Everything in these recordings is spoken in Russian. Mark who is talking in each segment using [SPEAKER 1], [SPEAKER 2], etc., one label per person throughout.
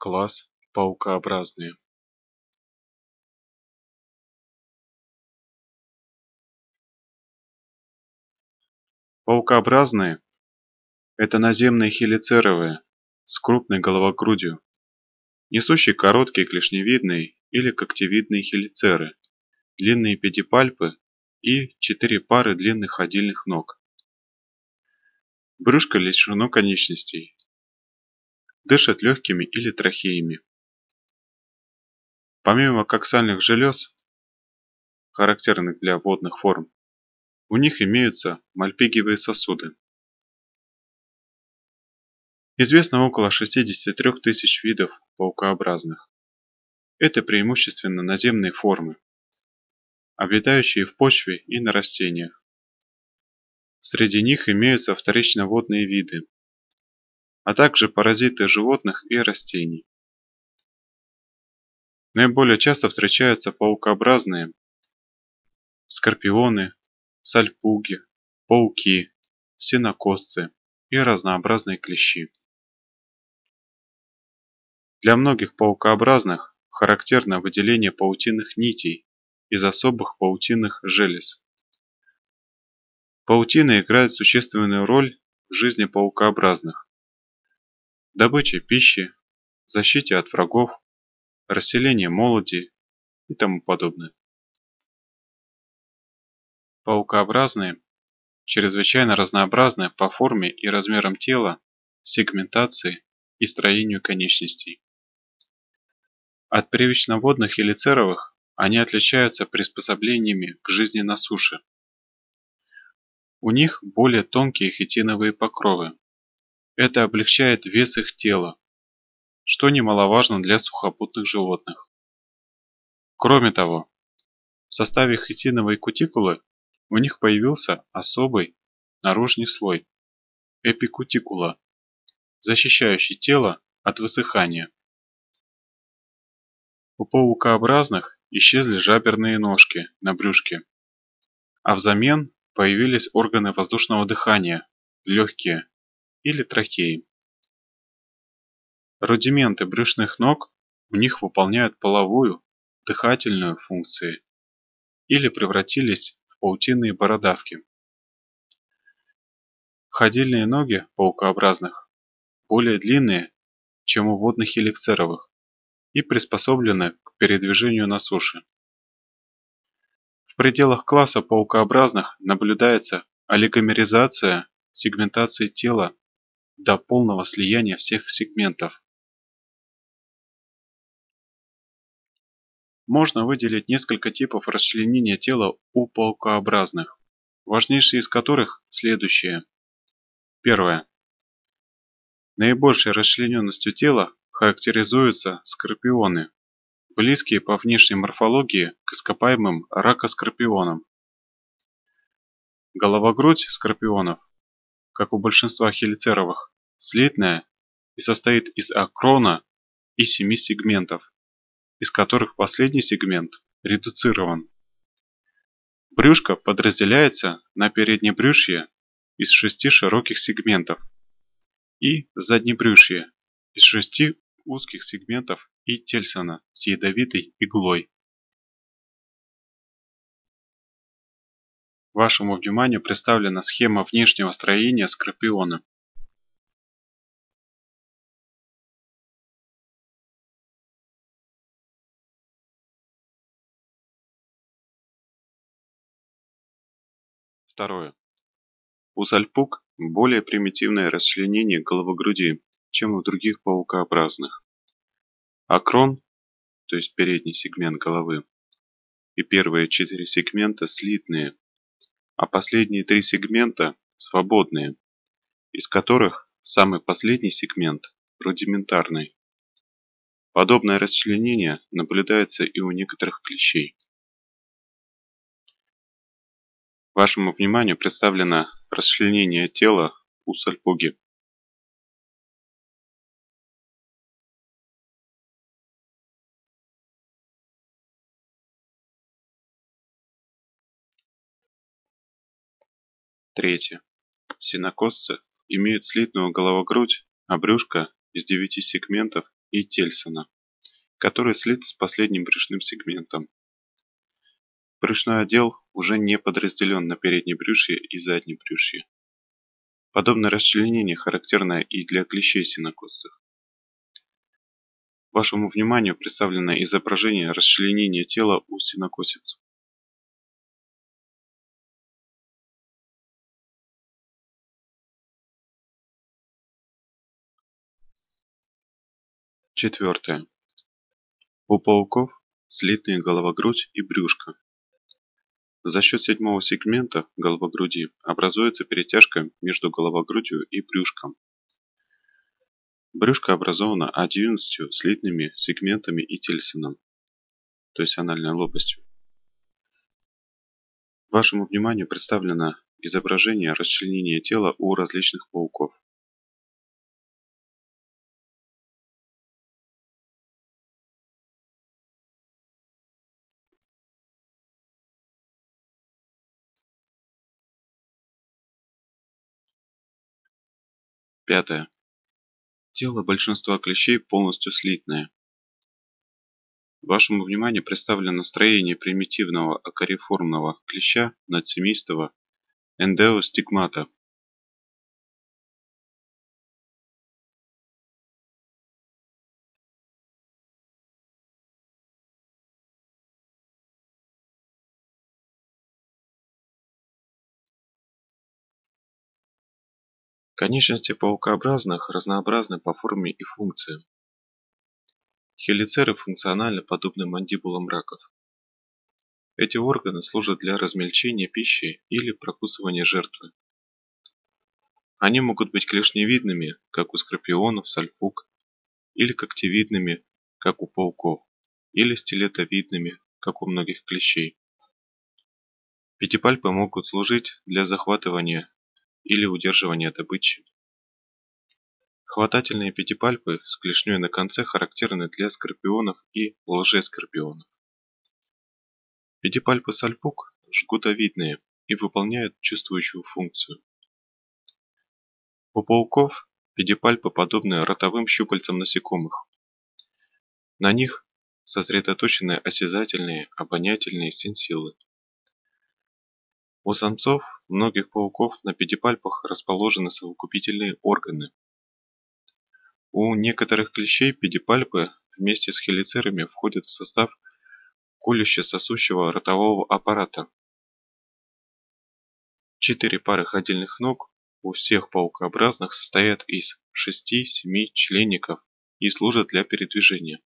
[SPEAKER 1] Класс паукообразные. Паукообразные – это наземные хелицеровые с крупной головогрудью, несущие короткие клешневидные или когтевидные хелицеры, длинные педипальпы и четыре пары длинных ходильных ног. Брюшко лишено конечностей, дышат легкими или трахеями. Помимо коксальных желез, характерных для водных форм, у них имеются мальпигиевые сосуды. Известно около 63 тысяч видов паукообразных. Это преимущественно наземные формы, обитающие в почве и на растениях. Среди них имеются вторично-водные виды, а также паразиты животных и растений. Наиболее часто встречаются паукообразные скорпионы, сальпуги, пауки, сенокосцы и разнообразные клещи. Для многих паукообразных характерно выделение паутинных нитей из особых паутинных желез. Паутина играет существенную роль в жизни паукообразных добыче пищи, защите от врагов, расселение молоди и тому подобное. Паукообразные, чрезвычайно разнообразные по форме и размерам тела, сегментации и строению конечностей. От привычноводных или церовых они отличаются приспособлениями к жизни на суше. У них более тонкие хитиновые покровы, это облегчает вес их тела, что немаловажно для сухопутных животных. Кроме того, в составе хитиновой кутикулы у них появился особый наружный слой – эпикутикула, защищающий тело от высыхания. У паукообразных исчезли жаберные ножки на брюшке, а взамен появились органы воздушного дыхания, легкие, или трахеи. Рудименты брюшных ног у них выполняют половую, дыхательную функции или превратились в паутинные бородавки. Ходильные ноги паукообразных более длинные, чем у водных эликцеровых и приспособлены к передвижению на суше. В пределах класса паукообразных наблюдается олигомеризация сегментации тела до полного слияния всех сегментов. Можно выделить несколько типов расчленения тела у паукообразных, важнейшие из которых следующие. Первое. Наибольшей расчлененностью тела характеризуются скорпионы, близкие по внешней морфологии к ископаемым ракоскорпионам. Головогрудь скорпионов как у большинства хелицеровых, слитная и состоит из акрона и семи сегментов, из которых последний сегмент редуцирован. Брюшко подразделяется на переднебрюшье из шести широких сегментов и заднебрюшье из шести узких сегментов и тельсона с ядовитой иглой. Вашему вниманию представлена схема внешнего строения скорпиона. Второе. У сальпуг более примитивное расчленение головогруди, чем у других паукообразных. Акрон, то есть передний сегмент головы, и первые четыре сегмента слитные, а последние три сегмента свободные, из которых самый последний сегмент рудиментарный. Подобное расчленение наблюдается и у некоторых клещей. Вашему вниманию представлено расчленение тела у сальпуги. Третье. Синокосцы имеют слитную головогрудь, а брюшко из девяти сегментов и Тельсона, который слит с последним брюшным сегментом. Брюшной отдел уже не подразделен на переднее брюшье и заднее брюшье. Подобное расчленение характерно и для клещей синокосцев. Вашему вниманию представлено изображение расчленения тела у синокосиц. Четвертое. У пауков слитные голова-грудь и брюшко. За счет седьмого сегмента головогруди образуется перетяжка между головогрудью и брюшком. Брюшко образовано 11 слитными сегментами и тельсоном, то есть анальной лопастью. Вашему вниманию представлено изображение расчленения тела у различных пауков. Пятое. Тело большинства клещей полностью слитное. Вашему вниманию представлено строение примитивного акариформного клеща надсемейства эндеостигмата. Конечности паукообразных разнообразны по форме и функциям. Хелицеры функционально подобны мандибулам раков. Эти органы служат для размельчения пищи или прокусывания жертвы. Они могут быть клешневидными, как у скорпионов, сальпук, или когтевидными, как у пауков, или стилетовидными, как у многих клещей. Пятипальпы могут служить для захватывания или удерживания добычи. Хватательные пятипальпы с клешней на конце характерны для скорпионов и лжескорпионов. Пятипальпы сальпук жгутовидные и выполняют чувствующую функцию. У пауков педипальпы подобны ротовым щупальцам насекомых. На них сосредоточены осязательные, обонятельные сенсилы. У самцов многих пауков на педипальпах расположены совокупительные органы. У некоторых клещей педипальпы вместе с хелицерами входят в состав колюще-сосущего ротового аппарата. Четыре пары ходильных ног у всех паукообразных состоят из 6-7 членников и служат для передвижения.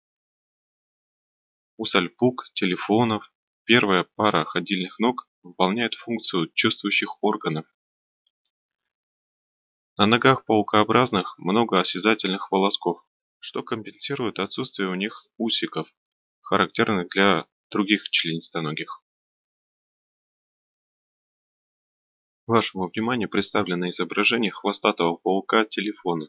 [SPEAKER 1] У сальпук, телефонов первая пара ходильных ног выполняет функцию чувствующих органов. На ногах паукообразных много осязательных волосков, что компенсирует отсутствие у них усиков, характерных для других членистоногих. Вашему вниманию представлено изображение хвостатого паука телефона.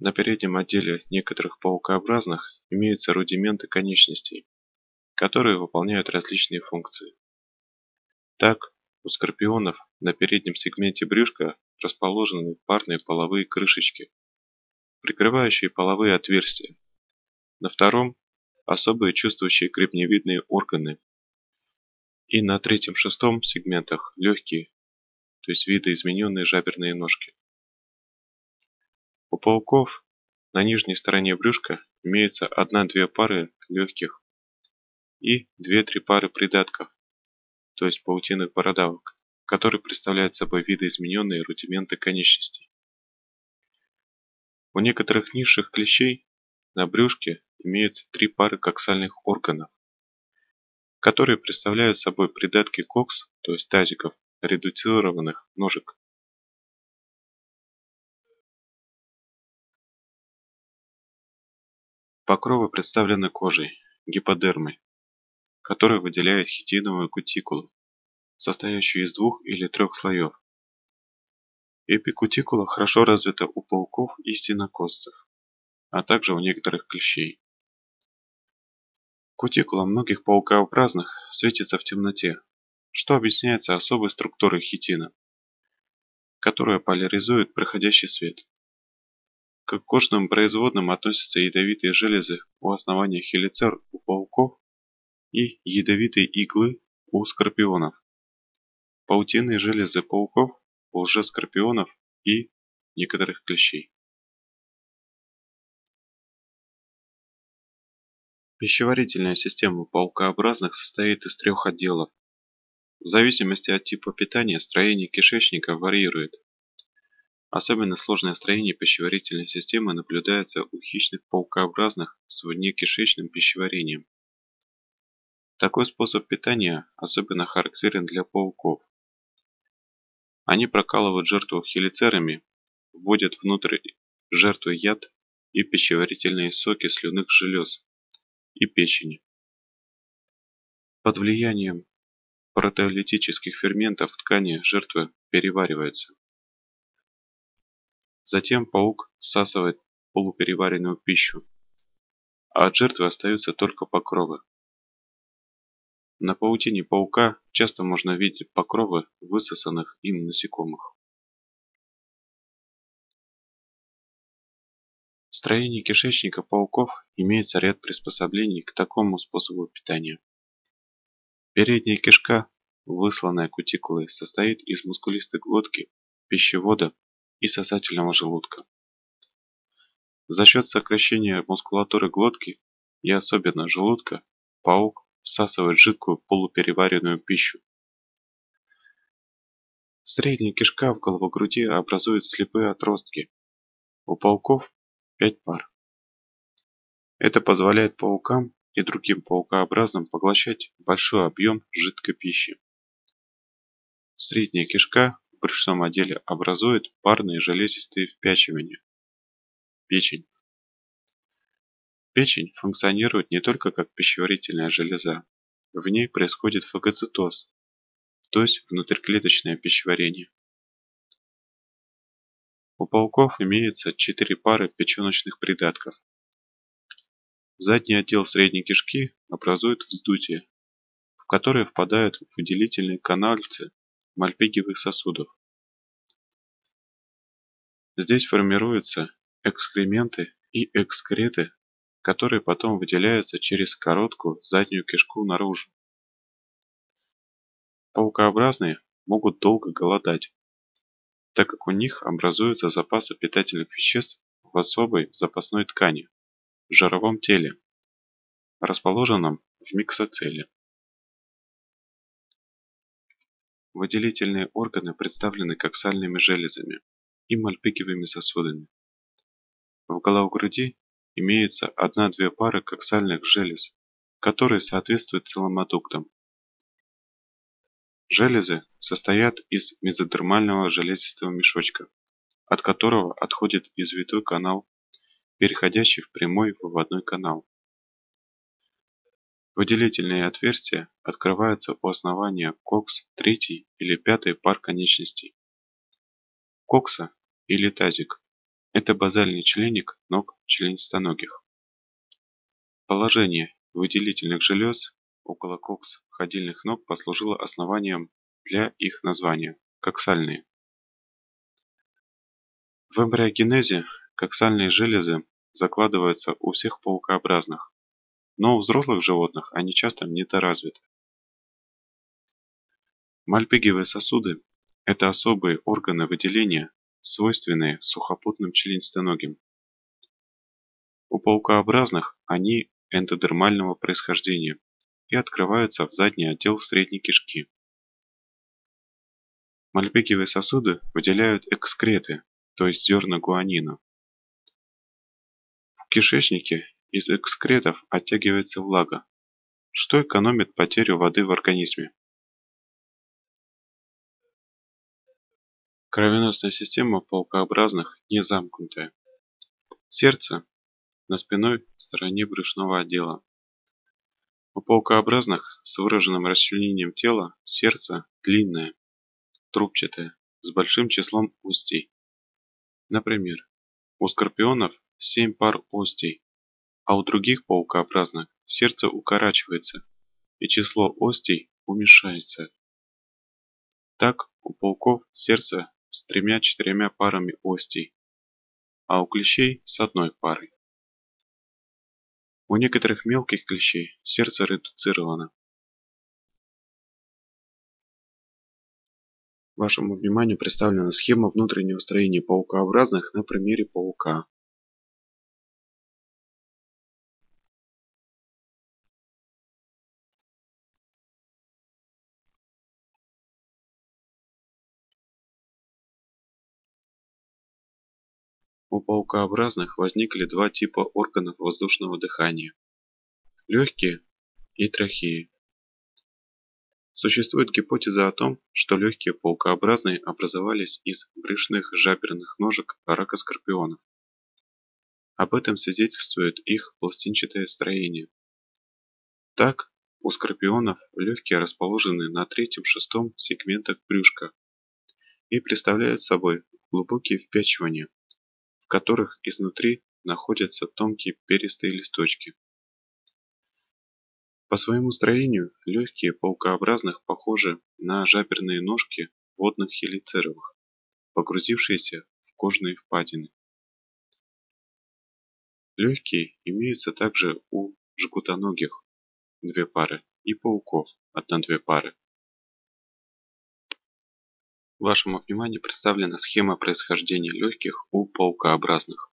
[SPEAKER 1] На переднем отделе некоторых паукообразных имеются рудименты конечностей, которые выполняют различные функции. Так, у скорпионов на переднем сегменте брюшка расположены парные половые крышечки, прикрывающие половые отверстия. На втором – особые чувствующие гребневидные органы. И на третьем-шестом сегментах – легкие, то есть видоизмененные жаберные ножки. У пауков на нижней стороне брюшка имеются одна-две пары легких и две-три пары придатков, то есть паутинных бородавок, которые представляют собой видоизмененные рудименты конечностей. У некоторых низших клещей на брюшке имеются три пары коксальных органов, которые представляют собой придатки кокс, то есть тазиков, редуцированных ножек. Покровы представлены кожей, гиподермой, которая выделяет хитиновую кутикулу, состоящую из двух или трех слоев. Эпикутикула хорошо развита у пауков и стенокосцев, а также у некоторых клещей. Кутикула многих паукообразных светится в темноте, что объясняется особой структурой хитина, которая поляризует проходящий свет. К кожным производным относятся ядовитые железы у основания хелицер у пауков и ядовитые иглы у скорпионов. Паутинные железы пауков лжескорпионов и некоторых клещей. Пищеварительная система паукообразных состоит из трех отделов. В зависимости от типа питания строение кишечника варьирует. Особенно сложное строение пищеварительной системы наблюдается у хищных паукообразных с внекишечным пищеварением. Такой способ питания особенно характерен для пауков. Они прокалывают жертву хелицерами, вводят внутрь жертвы яд и пищеварительные соки слюнных желез и печени. Под влиянием протеолитических ферментов ткани жертвы перевариваются. Затем паук всасывает полупереваренную пищу, а от жертвы остаются только покровы. На паутине паука часто можно видеть покровы высосанных им насекомых. В строении кишечника пауков имеется ряд приспособлений к такому способу питания. Передняя кишка, высланная кутикулой, состоит из мускулистой глотки, пищевода и сосательного желудка. За счет сокращения мускулатуры глотки и особенно желудка паук всасывает жидкую полупереваренную пищу. Средняя кишка в головогруди образует слепые отростки. У пауков 5 пар. Это позволяет паукам и другим паукообразным поглощать большой объем жидкой пищи. Средняя кишка в брюшном отделе образует парные железистые впячивания. Печень. Печень функционирует не только как пищеварительная железа. В ней происходит фагоцитоз, то есть внутриклеточное пищеварение. У пауков имеется четыре пары печеночных придатков. Задний отдел средней кишки образует вздутие, в которое впадают выделительные канальцы мальпигиевых сосудов. Здесь формируются экскременты и экскреты, которые потом выделяются через короткую заднюю кишку наружу. Паукообразные могут долго голодать, так как у них образуются запасы питательных веществ в особой запасной ткани – жировом теле, расположенном в миксоцеле. Выделительные органы представлены коксальными железами и мальпигиевыми сосудами. В головогруди имеются одна-две пары коксальных желез, которые соответствуют целомодуктам. Железы состоят из мезодермального железистого мешочка, от которого отходит извитой канал, переходящий в прямой выводной канал. Выделительные отверстия открываются у основания кокс третий или пятой пар конечностей. Кокса или тазик – это базальный членик ног членистоногих. Положение выделительных желез около кокс ходильных ног послужило основанием для их названия – коксальные. В эмбриогенезе коксальные железы закладываются у всех паукообразных, но у взрослых животных они часто недоразвиты. Мальпигиевые сосуды – это особые органы выделения, свойственные сухопутным членистоногим. У паукообразных они эндодермального происхождения и открываются в задний отдел средней кишки. Мальпигиевые сосуды выделяют экскреты, то есть зерна гуанина. В кишечнике из экскретов оттягивается влага, что экономит потерю воды в организме. Кровеносная система паукообразных не замкнутая. Сердце на спиной стороне брюшного отдела. У паукообразных с выраженным расчленением тела сердце длинное, трубчатое, с большим числом устей. Например, у скорпионов 7 пар остей, а у других паукообразных сердце укорачивается и число остей уменьшается. Так у пауков сердце с тремя-четырьмя парами остей, а у клещей с одной парой. У некоторых мелких клещей сердце редуцировано. Вашему вниманию представлена схема внутреннего строения паукообразных на примере паука. У паукообразных возникли два типа органов воздушного дыхания – легкие и трахеи. Существует гипотеза о том, что легкие паукообразные образовались из брюшных жаберных ножек рака скорпионов. Об этом свидетельствует их пластинчатое строение. Так, у скорпионов легкие расположены на третьем-шестом сегментах брюшка и представляют собой глубокие впячивания, в которых изнутри находятся тонкие перистые листочки. По своему строению легкие паукообразных похожи на жаберные ножки водных хелицеровых, погрузившиеся в кожные впадины. Легкие имеются также у жгутоногих две пары и пауков одна-две пары. Вашему вниманию представлена схема происхождения легких у паукообразных.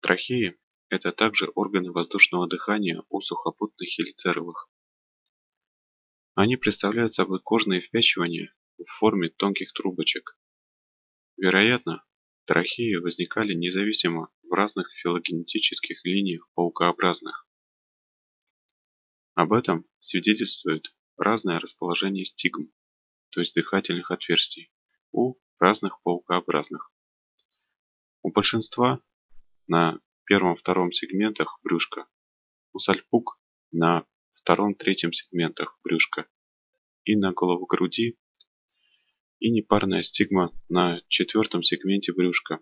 [SPEAKER 1] Трахеи – это также органы воздушного дыхания у сухопутных хелицеровых. Они представляют собой кожные впячивания в форме тонких трубочек. Вероятно, трахеи возникали независимо в разных филогенетических линиях паукообразных. Об этом свидетельствует разное расположение стигм, то есть дыхательных отверстий, у разных паукообразных. У большинства на первом-втором сегментах брюшка, у сальпук на втором-третьем сегментах брюшка и на головогруди и непарная стигма на четвертом сегменте брюшка.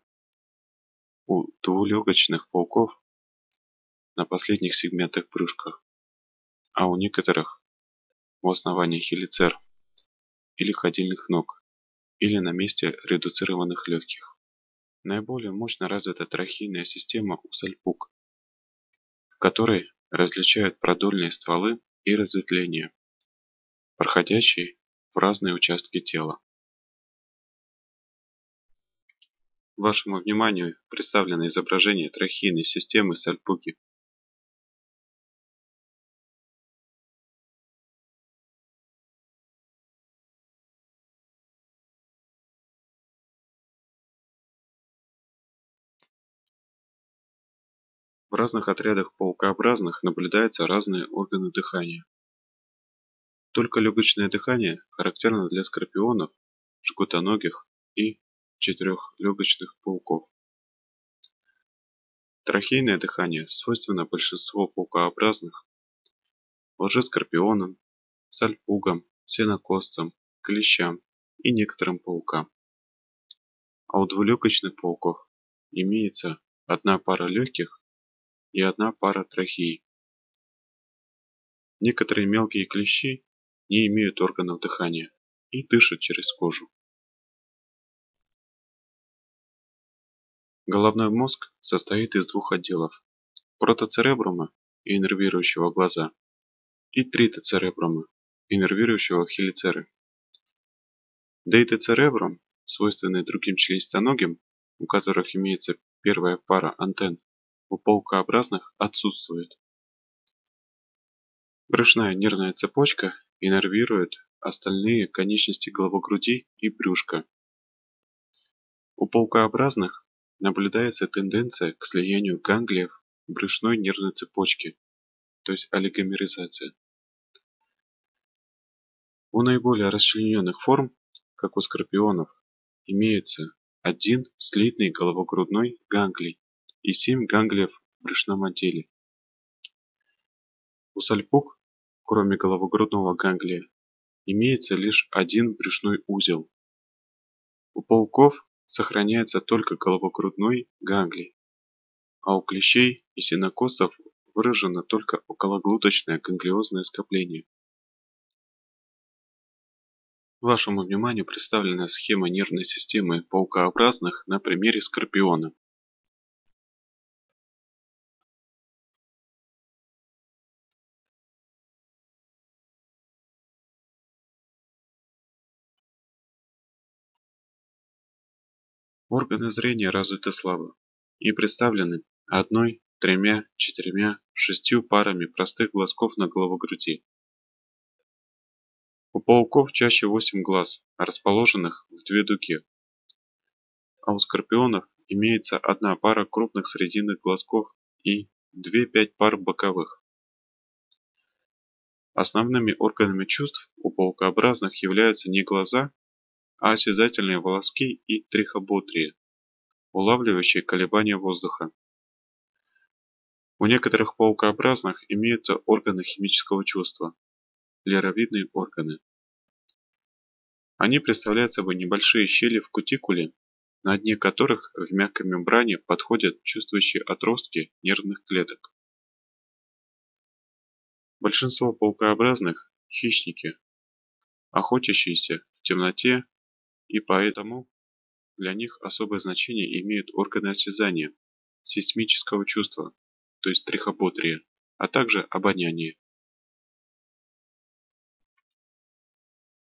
[SPEAKER 1] У двулегочных пауков на последних сегментах брюшка, а у некоторых у основания хелицер или ходильных ног или на месте редуцированных легких. Наиболее мощно развита трахейная система у сальпук, в которой различают продольные стволы и разветвления, проходящие в разные участки тела. Вашему вниманию представлено изображение трахейной системы сальпуки В разных отрядах паукообразных наблюдаются разные органы дыхания. Только легочное дыхание характерно для скорпионов, жгутоногих и четырехлегочных пауков. Трахейное дыхание свойственно большинству паукообразных, лжескорпионам, сальпугам, сенокосцам, клещам и некоторым паукам. А у двулегочных пауков имеется одна пара легких и одна пара трахей. Некоторые мелкие клещи не имеют органов дыхания и дышат через кожу. Головной мозг состоит из двух отделов – протоцеребрума и иннервирующего глаза и тритоцеребрума, иннервирующего хелицеры. Дейтоцеребрум, свойственный другим членистоногим, у которых имеется первая пара антенн, у паукообразных отсутствует. Брюшная нервная цепочка иннервирует остальные конечности головогруди и брюшка. У паукообразных наблюдается тенденция к слиянию ганглиев брюшной нервной цепочки, то есть олигомеризация. У наиболее расчлененных форм, как у скорпионов, имеется один слитный головогрудной ганглий и 7 ганглиев брюшном отделе. У сальпуг, кроме головогрудного ганглия, имеется лишь один брюшной узел. У пауков сохраняется только головогрудной ганглий, а у клещей и сенокосов выражено только окологлуточное ганглиозное скопление. Вашему вниманию представлена схема нервной системы паукообразных на примере скорпиона. Органы зрения развиты слабо и представлены одной, тремя, четырьмя, шестью парами простых глазков на головогруди. У пауков чаще 8 глаз, расположенных в две дуги. А у скорпионов имеется одна пара крупных срединных глазков и 2-5 пар боковых. Основными органами чувств у паукообразных являются не глаза, а осязательные волоски и трихоботрии, улавливающие колебания воздуха. У некоторых паукообразных имеются органы химического чувства, леровидные органы. Они представляют собой небольшие щели в кутикуле, на дне которых в мягкой мембране подходят чувствующие отростки нервных клеток. Большинство паукообразных – хищники, охотящиеся в темноте, и поэтому для них особое значение имеют органы осязания, сейсмического чувства, то есть трихоботрия, а также обоняние.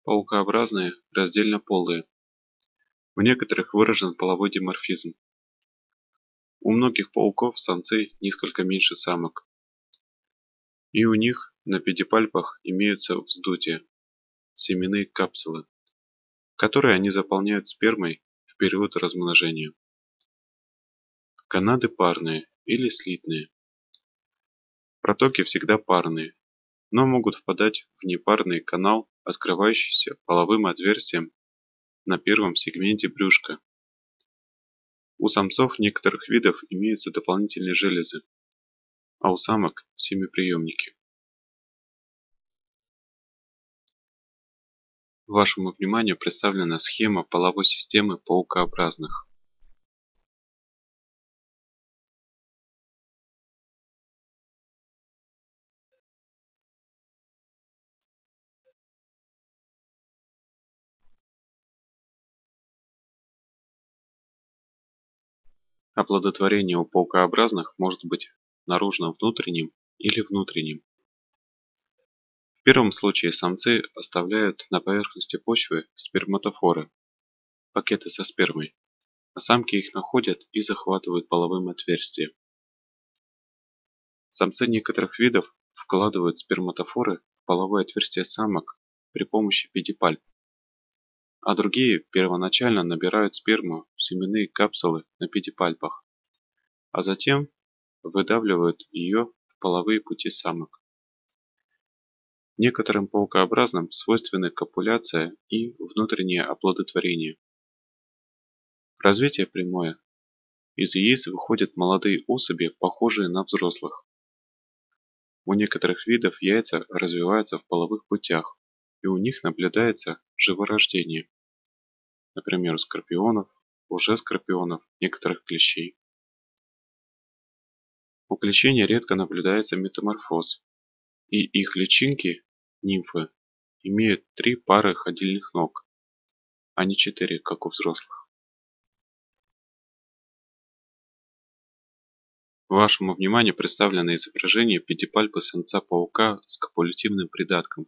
[SPEAKER 1] Паукообразные раздельно полые. У некоторых выражен половой диморфизм. У многих пауков самцы несколько меньше самок. И у них на педипальпах имеются вздутия, семенные капсулы, которые они заполняют спермой в период размножения. Канады парные или слитные. Протоки всегда парные, но могут впадать в непарный канал открывающийся половым отверстием на первом сегменте брюшка. У самцов некоторых видов имеются дополнительные железы, а у самок – семиприемники. Вашему вниманию представлена схема половой системы паукообразных. Оплодотворение у паукообразных может быть наружно-внутренним или внутренним. В первом случае самцы оставляют на поверхности почвы сперматофоры, пакеты со спермой, а самки их находят и захватывают половым отверстием. Самцы некоторых видов вкладывают сперматофоры в половое отверстие самок при помощи педипальп а другие первоначально набирают сперму в семенные капсулы на педипальпах, а затем выдавливают ее в половые пути самок. Некоторым паукообразным свойственны копуляция и внутреннее оплодотворение. Развитие прямое. Из яиц выходят молодые особи, похожие на взрослых. У некоторых видов яйца развиваются в половых путях, и у них наблюдается живорождение например, у скорпионов, лжескорпионов, некоторых клещей. У клещей нередко наблюдается метаморфоз, и их личинки, нимфы, имеют три пары ходильных ног, а не четыре, как у взрослых. Вашему вниманию представлено изображение педипальпы самца паука с копулятивным придатком